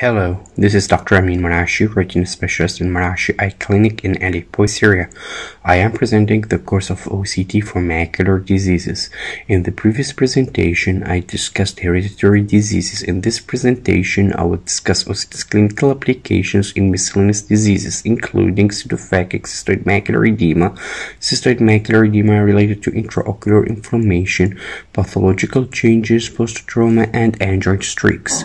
Hello, this is Dr. Ameen Marashi, retina specialist in Marashi Eye Clinic in Aleppo, Syria. I am presenting the course of OCT for macular diseases. In the previous presentation, I discussed hereditary diseases. In this presentation, I will discuss OCT's clinical applications in miscellaneous diseases, including pseudophakic cystoid macular edema, cystoid macular edema related to intraocular inflammation, pathological changes, post-trauma, and angioid streaks.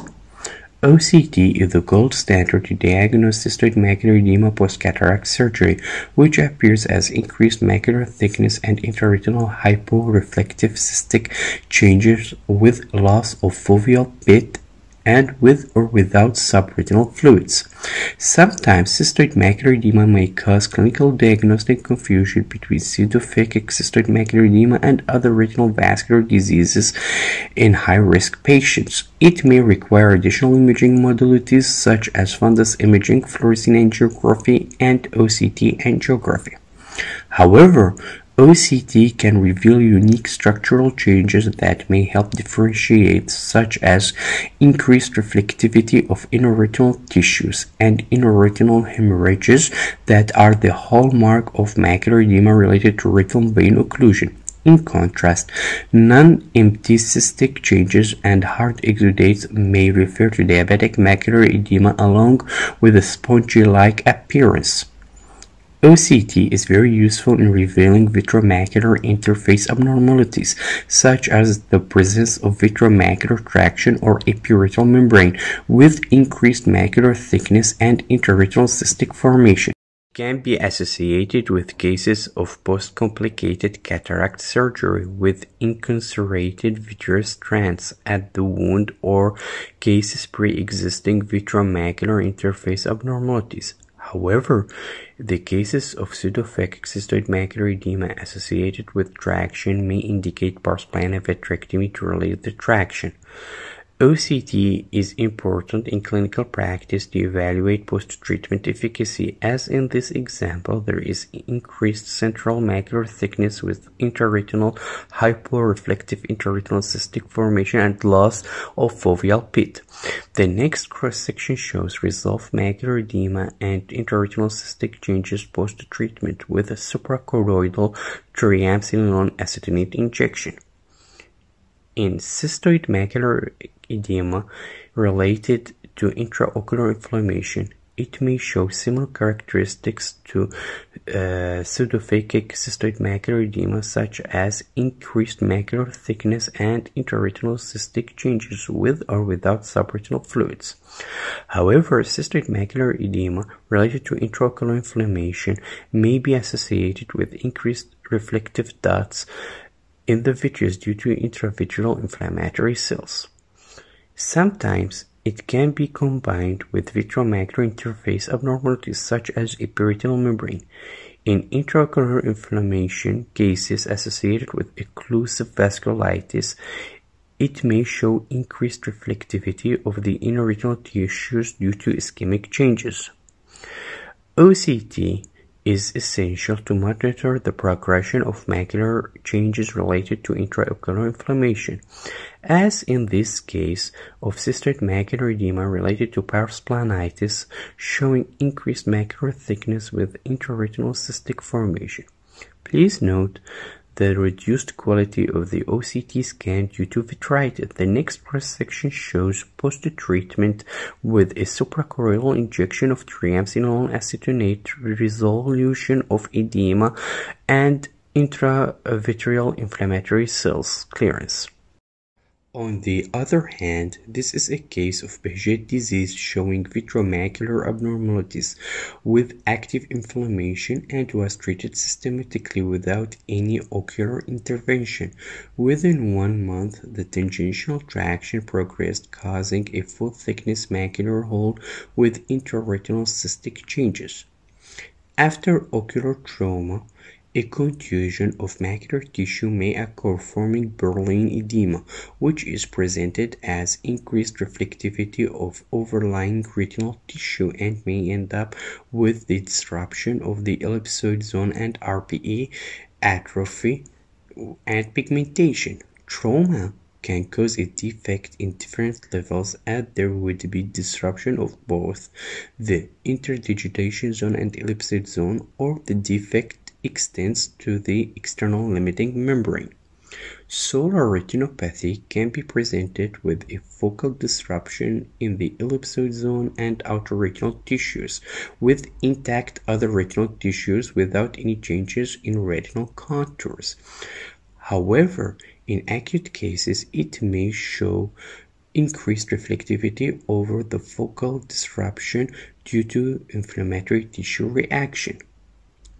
OCT is the gold standard to diagnose cystoid macular edema post-cataract surgery, which appears as increased macular thickness and intraretinal hyporeflective cystic changes with loss of foveal pit and with or without subretinal fluids. Sometimes cystoid macular edema may cause clinical diagnostic confusion between pseudophakic cystoid macular edema and other retinal vascular diseases in high-risk patients. It may require additional imaging modalities such as fundus imaging, fluorescein angiography, and OCT angiography. However, OCT can reveal unique structural changes that may help differentiate, such as increased reflectivity of intraretinal tissues and intraretinal hemorrhages that are the hallmark of macular edema related to retinal vein occlusion. In contrast, non-empty cystic changes and hard exudates may refer to diabetic macular edema along with a spongy-like appearance. OCT is very useful in revealing vitreomacular interface abnormalities, such as the presence of vitreomacular traction or epiretinal membrane with increased macular thickness and intraretinal cystic formation. Can be associated with cases of post-complicated cataract surgery with incarcerated vitreous strands at the wound or cases pre-existing vitreomacular interface abnormalities. However, the cases of pseudophakic cystoid macular edema associated with traction may indicate pars plana vitrectomy to relieve the traction. OCT is important in clinical practice to evaluate post-treatment efficacy, as in this example there is increased central macular thickness with intraretinal hyporeflective intraretinal cystic formation and loss of foveal pit. The next cross-section shows resolved macular edema and intraretinal cystic changes post-treatment with a suprachoroidal triamcinolone acetonide injection. In cystoid macular edema related to intraocular inflammation, it may show similar characteristics to uh, pseudophakic cystoid macular edema, such as increased macular thickness and intraretinal cystic changes with or without subretinal fluids. However, cystoid macular edema related to intraocular inflammation may be associated with increased reflective dots in the vitreous due to intravitreal inflammatory cells. Sometimes it can be combined with vitreomacular interface abnormalities such as epiretinal membrane. In intraocular inflammation cases associated with occlusive vasculitis, it may show increased reflectivity of the inner retinal tissues due to ischemic changes. OCT is essential to monitor the progression of macular changes related to intraocular inflammation, as in this case of cystic macular edema related to pars showing increased macular thickness with intraretinal cystic formation. Please note the reduced quality of the OCT scan due to vitritis. The next cross-section shows post-treatment with a suprachoroidal injection of triamcinolone acetonide, resolution of edema, and intravitreal inflammatory cells clearance. On the other hand, this is a case of Behçet disease showing vitreomacular abnormalities with active inflammation and was treated systematically without any ocular intervention. Within one month, the tangential traction progressed, causing a full-thickness macular hole with intraretinal cystic changes. After ocular trauma, a contusion of macular tissue may occur forming Berlin edema, which is presented as increased reflectivity of overlying retinal tissue and may end up with the disruption of the ellipsoid zone and RPE, atrophy, and pigmentation. Trauma can cause a defect in different levels as there would be disruption of both the interdigitation zone and ellipsoid zone or the defect extends to the external limiting membrane. Solar retinopathy can be presented with a focal disruption in the ellipsoid zone and outer retinal tissues, with intact other retinal tissues without any changes in retinal contours. However, in acute cases, it may show increased reflectivity over the focal disruption due to inflammatory tissue reaction.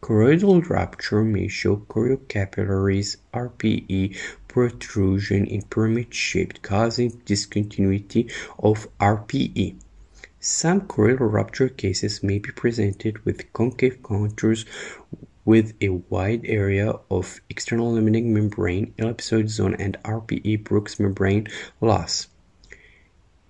Choroidal rupture may show choriocapillaris RPE protrusion in pyramid shape causing discontinuity of RPE. Some choroidal rupture cases may be presented with concave contours with a wide area of external limiting membrane, ellipsoid zone, and RPE Bruch's membrane loss.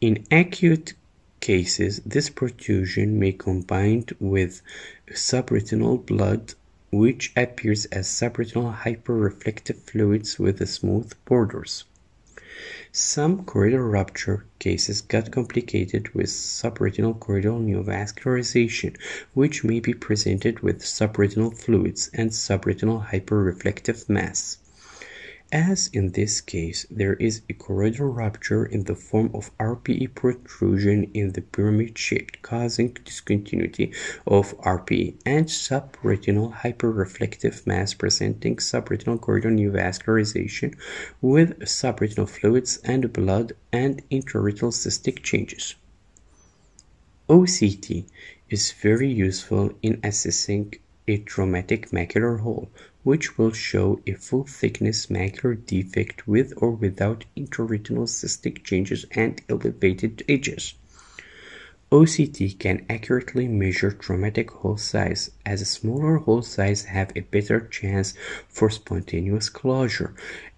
In acute cases, this protrusion may combine with subretinal blood which appears as subretinal hyperreflective fluids with smooth borders. Some choroidal rupture cases got complicated with subretinal choroidal neovascularization, which may be presented with subretinal fluids and subretinal hyperreflective mass. As in this case, there is a choroidal rupture in the form of RPE protrusion in the pyramid shape, causing discontinuity of RPE, and subretinal hyperreflective mass presenting subretinal choroidal neovascularization with subretinal fluids and blood and intraretinal cystic changes. OCT is very useful in assessing a traumatic macular hole, which will show a full thickness macular defect with or without intraretinal cystic changes and elevated edges. OCT can accurately measure traumatic hole size, as smaller hole size have a better chance for spontaneous closure,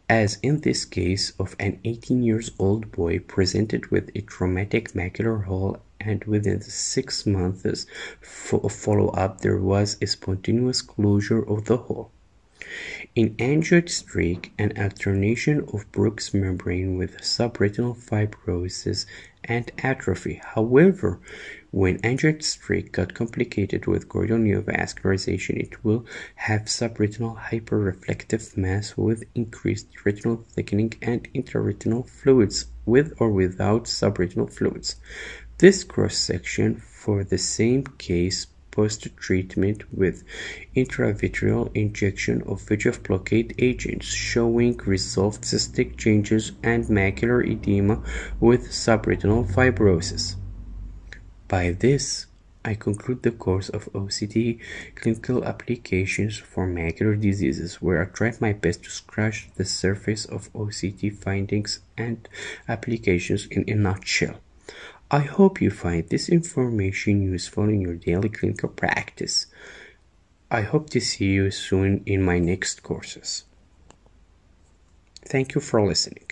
as in this case of an 18 years old boy presented with a traumatic macular hole and within six months of follow-up there was a spontaneous closure of the hole. In angioid streak, an alternation of Bruch's membrane with subretinal fibrosis and atrophy. However, when angioid streak got complicated with choroidal neovascularization, it will have subretinal hyperreflective mass with increased retinal thickening and intraretinal fluids with or without subretinal fluids. This cross-section for the same case post-treatment with intravitreal injection of VEGF blockade agents showing resolved cystic changes and macular edema with subretinal fibrosis. By this, I conclude the course of OCT clinical applications for macular diseases where I tried my best to scratch the surface of OCT findings and applications in a nutshell. I hope you find this information useful in your daily clinical practice. I hope to see you soon in my next courses. Thank you for listening.